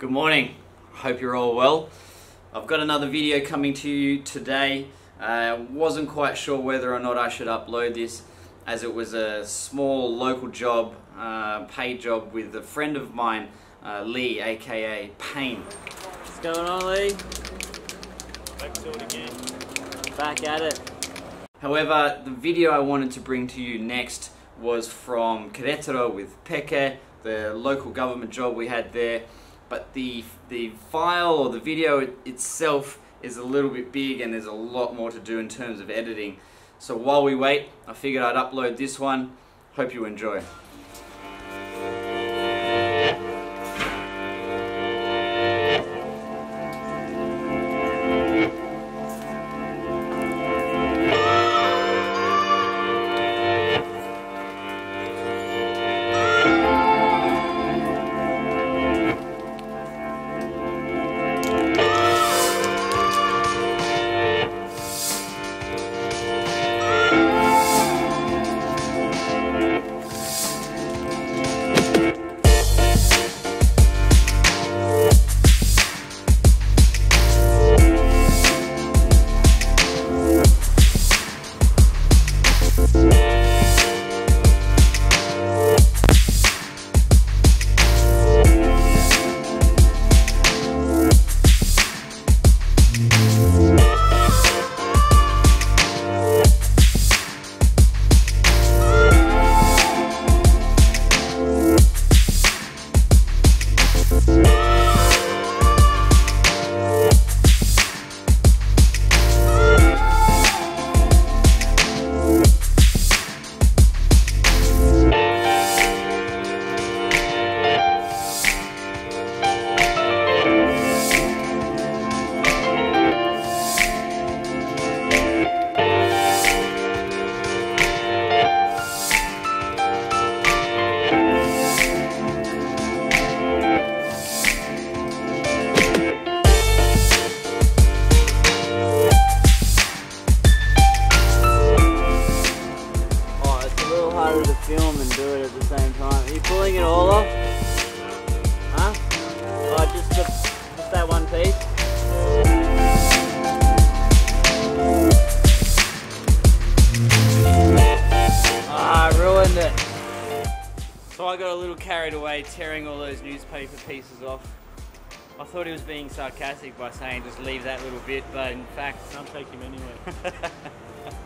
Good morning. Hope you're all well. I've got another video coming to you today. Uh, wasn't quite sure whether or not I should upload this as it was a small local job, uh, paid job with a friend of mine, uh, Lee, aka Pain. What's going on, Lee? Back to it again. Back at it. However, the video I wanted to bring to you next was from Querétaro with Peke, the local government job we had there. But the, the file or the video itself is a little bit big and there's a lot more to do in terms of editing. So while we wait, I figured I'd upload this one. Hope you enjoy. The same time. Are you pulling it all off? Huh? Oh, just, the, just that one piece? Ah, I ruined it. So I got a little carried away tearing all those newspaper pieces off. I thought he was being sarcastic by saying just leave that little bit, but in fact, Can't take him anywhere.